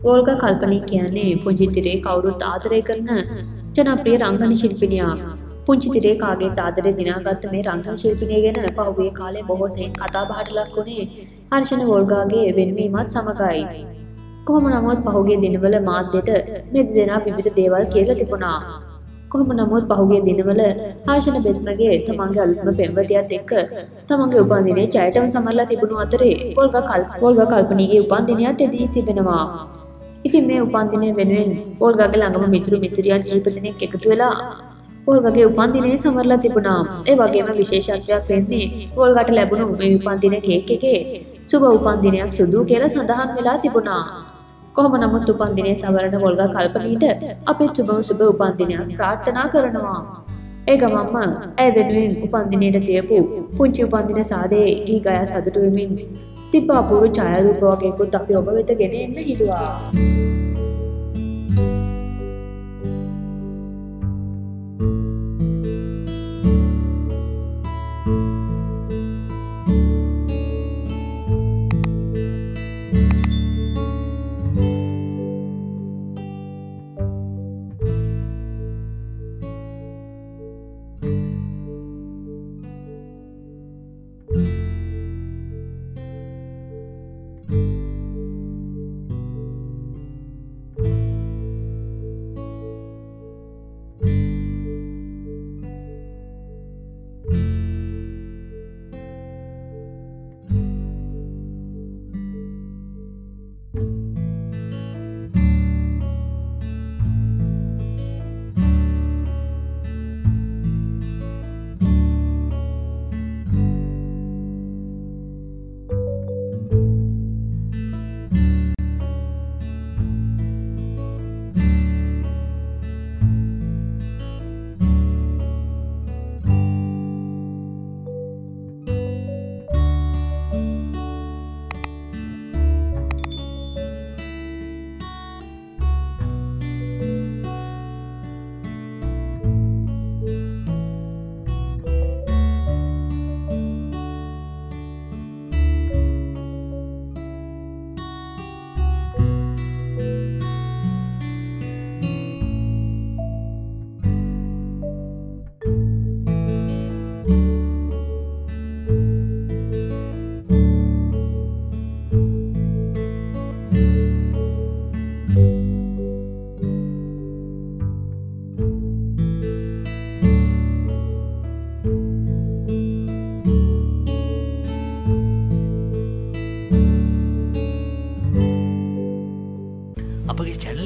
ඕල්ග කල්පනී කියන්නේ පුංචිතිරේ කවුරුත් ආදරය කරන ජනප්‍රිය රංගන ශිල්පිනියක්. පුංචිතිරේ කාගේ තාදරය දිනාගත්ත මේ රංගන ශිල්පිනිය ගැන පහුගේ කාලේ බොහෝසෙන් කතා බහට ලක් වුණේ හර්ෂණ වෝල්ගාගේ වෙන්වීමත් සමගයි. කොහොම නමුත් පහුගේ දිනවල මාධ්‍යට මෙදි දෙනා විවිධ දේවල් කියලා තිබුණා. කොහොම නමුත් පහුගේ දිනවල හර්ෂණ බෙත්මගේ තමන්ගේ අලුත්ම පෙම්වතියත් එක්ක තමන්ගේ උපන්දිනය ජයටම සමරලා තිබුණු අතරේ පොල්ග කල් පොල්ග කල්පනීගේ උපන්දිනයත් එදී තිබෙනවා. ඉතින් මේ උපන්දිනය වෙනුවෙන් පොල්ගගේ ළඟම මිතුරු මිතුරියන් කීප දෙනෙක් එකතු වෙලා පොල්ගගේ උපන්දිනය සමරලා තිබුණා. ඒ වගේම විශේෂත්වයක් වෙන්නේ පොල්ගට ලැබුණු මේ උපන්දින කේක් එකේ සුබ උපන්දිනයක් සුදු කියලා සඳහන් වෙලා තිබුණා. කොහොම නමුත් උපන්දිනය සවරණ වොල්ග කල්පනීට අපිත් සුබම සුබ උපන්දිනයක් ප්‍රාර්ථනා කරනවා. ඒ ගමම්ම ඇය වෙනුවෙන් උපන්දිනයට තියපු පුංචි උපන්දින සාදයේ ගී ගයා සතුටුවමින් තිබ්බ අපූරු ඡායාරූප වගේකුත් අපි ඔබ වෙත ගෙන එන්න හිතුවා.